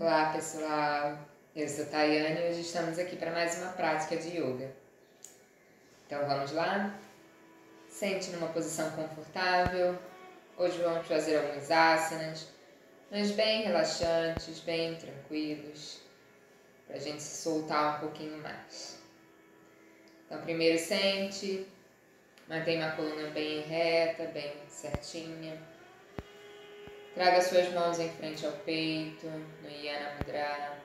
Olá pessoal, eu sou Tayane e hoje estamos aqui para mais uma prática de yoga. Então vamos lá? Sente numa posição confortável. Hoje vamos fazer alguns asanas, mas bem relaxantes, bem tranquilos, para a gente se soltar um pouquinho mais. Então primeiro sente, mantenha a coluna bem reta, bem certinha. Traga suas mãos em frente ao peito, no Yana Mudra.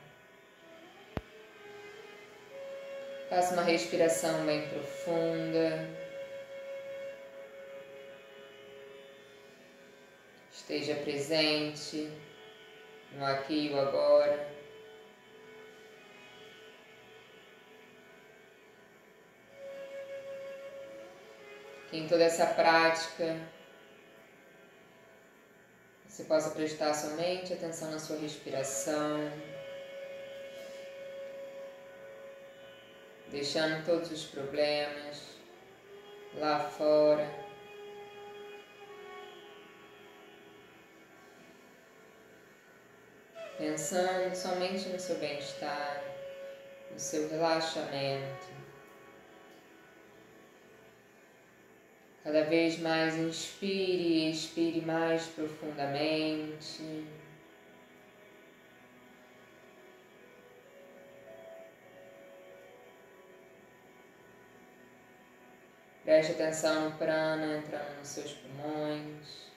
Faça uma respiração bem profunda. Esteja presente no aqui e agora. Que em toda essa prática você possa prestar somente atenção na sua respiração, deixando todos os problemas lá fora. Pensando somente no seu bem-estar, no seu relaxamento. Cada vez mais inspire e expire mais profundamente. Preste atenção no prana entrando nos seus pulmões.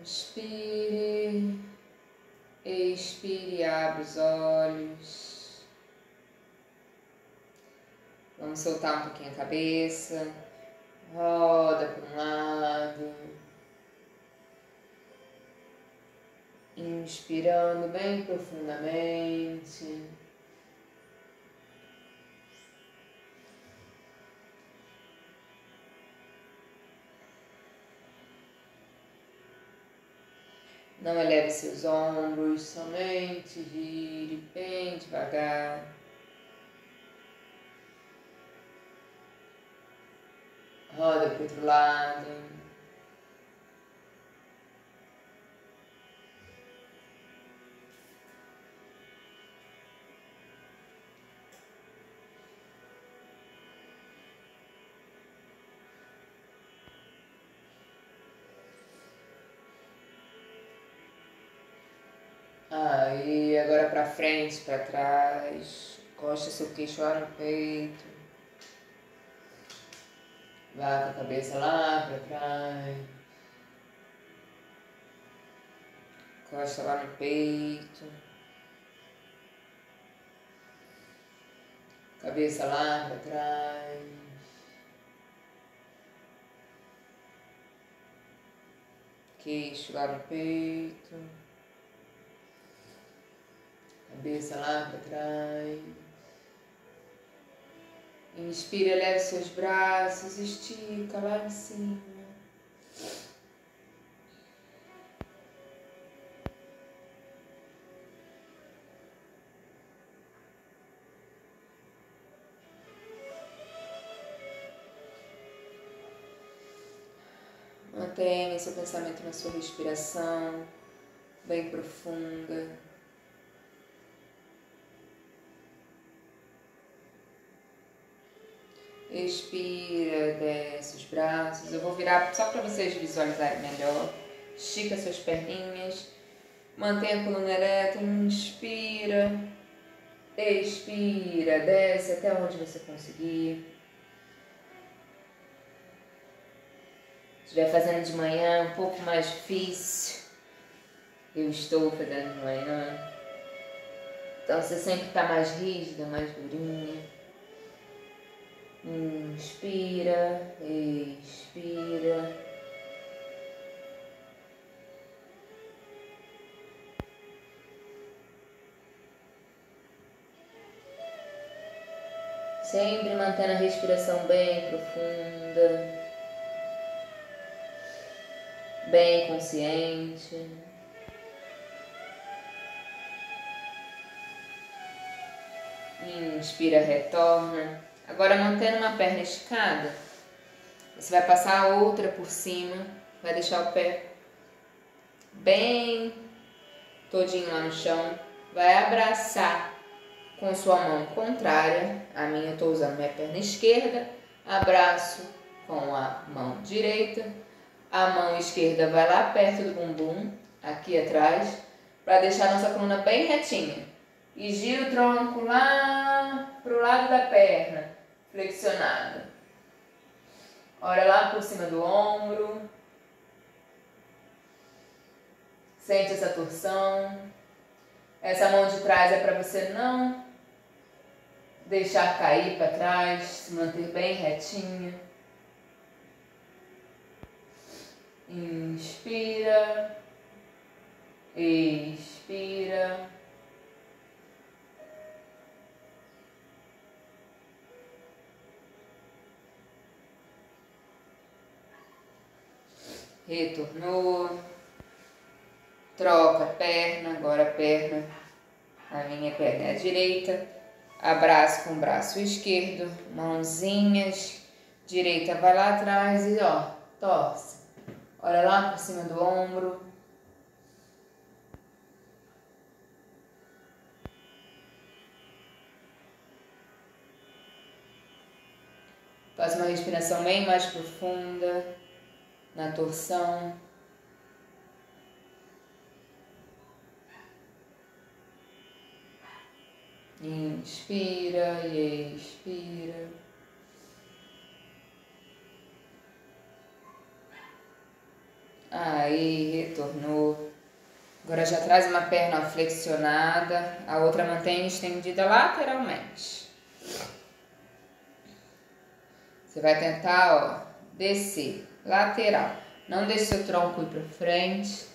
Inspire, expire, abre os olhos. Vamos soltar um pouquinho a cabeça, roda para um lado. Inspirando bem profundamente. Não eleve seus ombros, somente gire bem devagar. Roda para o outro lado. Aí agora para frente, para trás, costa seu queixo lá no peito. Vá com a cabeça lá para trás. Costa lá no peito. Cabeça lá para trás. Queixo lá no peito cabeça lá para trás. Inspira, leve seus braços, estica lá em cima. Mantenha seu pensamento na sua respiração, bem profunda. Expira, desce os braços. Eu vou virar só para vocês visualizarem melhor. Estica suas perninhas. Mantenha a coluna ereta. Inspira. Expira. Desce até onde você conseguir. Se estiver fazendo de manhã, um pouco mais difícil. Eu estou fazendo de manhã. Então você sempre está mais rígida, mais durinha. Inspira, expira. Sempre mantendo a respiração bem profunda, bem consciente. Inspira, retorna. Agora mantendo uma perna esticada, você vai passar a outra por cima, vai deixar o pé bem todinho lá no chão, vai abraçar com sua mão contrária, a minha eu estou usando minha perna esquerda, abraço com a mão direita, a mão esquerda vai lá perto do bumbum, aqui atrás, para deixar nossa coluna bem retinha. E gira o tronco lá pro lado da perna, flexionada. Olha lá por cima do ombro. Sente essa torção. Essa mão de trás é para você não deixar cair para trás, se manter bem retinha. Inspira, expira. Retornou. Troca a perna, agora perna, a minha perna é a direita. Abraço com o braço esquerdo, mãozinhas, direita vai lá atrás e ó, torce. Olha lá por cima do ombro. Faz uma respiração bem mais profunda na torção. Inspira e expira. Aí, retornou. Agora já traz uma perna flexionada, a outra mantém estendida lateralmente. Você vai tentar, ó, descer, lateral. Não deixe o tronco ir para frente.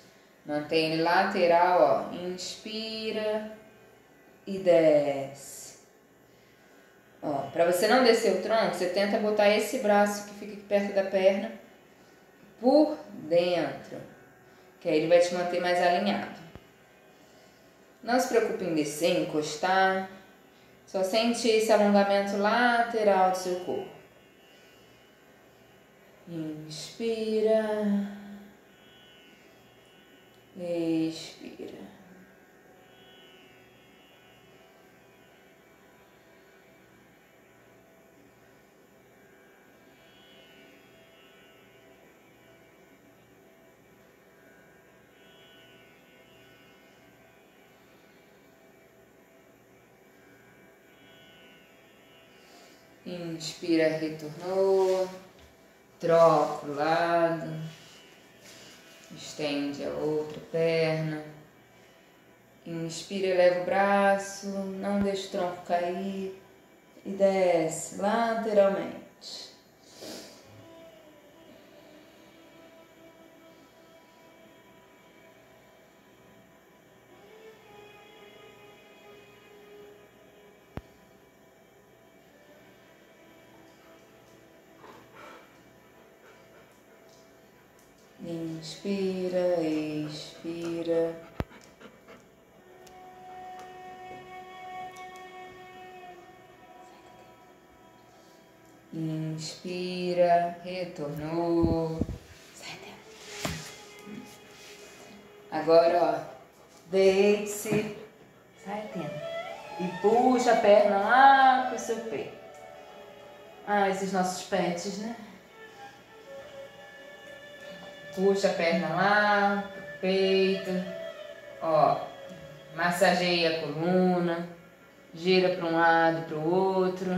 Mantém ele lateral, ó. Inspira e desce. Ó, para você não descer o tronco, você tenta botar esse braço que fica aqui perto da perna por dentro, que aí ele vai te manter mais alinhado. Não se preocupe em descer, encostar, só sente esse alongamento lateral do seu corpo. Inspira, expira. Inspira, retornou. Troca o lado. Estende a outra perna. Inspira, eleva o braço. Não deixe o tronco cair. E desce lateralmente. Inspira, expira. Inspira, retornou. Agora, ó, deite-se, sai dentro. E puxa a perna lá pro seu peito. Ah, esses nossos pets, né? Puxa a perna lá, peito, ó, massageia a coluna, gira para um lado, para o outro.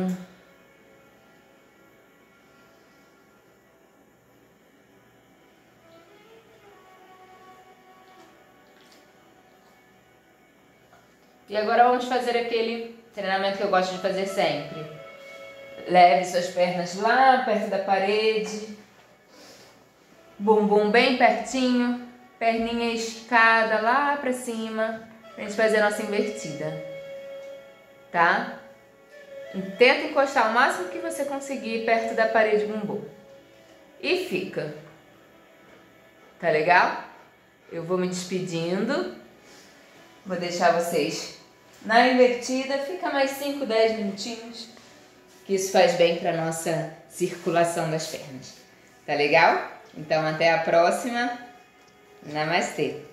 E agora vamos fazer aquele treinamento que eu gosto de fazer sempre. Leve suas pernas lá perto da parede bumbum bem pertinho, perninha esticada lá pra cima, pra gente fazer a nossa invertida, tá? Tenta encostar o máximo que você conseguir perto da parede bumbum. E fica. Tá legal? Eu vou me despedindo. Vou deixar vocês Na invertida, fica mais 5, 10 minutinhos, que isso faz bem para nossa circulação das pernas. Tá legal? Então até a próxima. Namastê!